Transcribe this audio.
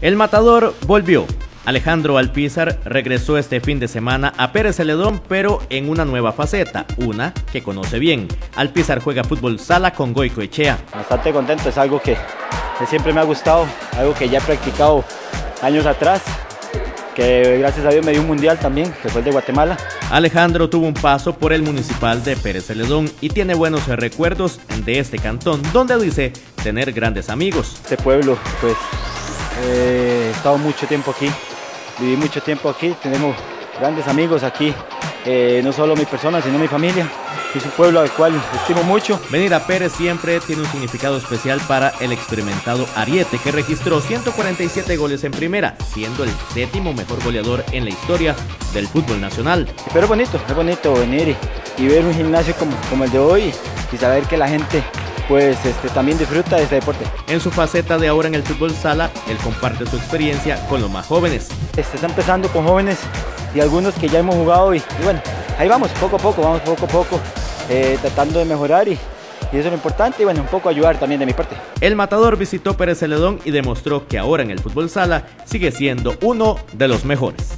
El matador volvió. Alejandro Alpizar regresó este fin de semana a Pérez Celedón, pero en una nueva faceta, una que conoce bien. Alpizar juega fútbol sala con Goico Echea. Bastante contento, es algo que, que siempre me ha gustado, algo que ya he practicado años atrás, que gracias a Dios me dio un mundial también, que fue el de Guatemala. Alejandro tuvo un paso por el municipal de Pérez Celedón y tiene buenos recuerdos de este cantón, donde dice tener grandes amigos. Este pueblo, pues eh, he estado mucho tiempo aquí, viví mucho tiempo aquí, tenemos grandes amigos aquí, eh, no solo mi persona, sino mi familia. Es un pueblo al cual estimo mucho. Venir a Pérez siempre tiene un significado especial para el experimentado Ariete, que registró 147 goles en primera, siendo el séptimo mejor goleador en la historia del fútbol nacional. Pero es bonito, es bonito venir y, y ver un gimnasio como, como el de hoy y saber que la gente pues este, también disfruta de este deporte. En su faceta de ahora en el fútbol sala, él comparte su experiencia con los más jóvenes. Este, está empezando con jóvenes y algunos que ya hemos jugado y, y bueno, ahí vamos, poco a poco, vamos poco a poco, eh, tratando de mejorar y, y eso es lo importante y bueno, un poco ayudar también de mi parte. El matador visitó Pérez Celedón y demostró que ahora en el fútbol sala sigue siendo uno de los mejores.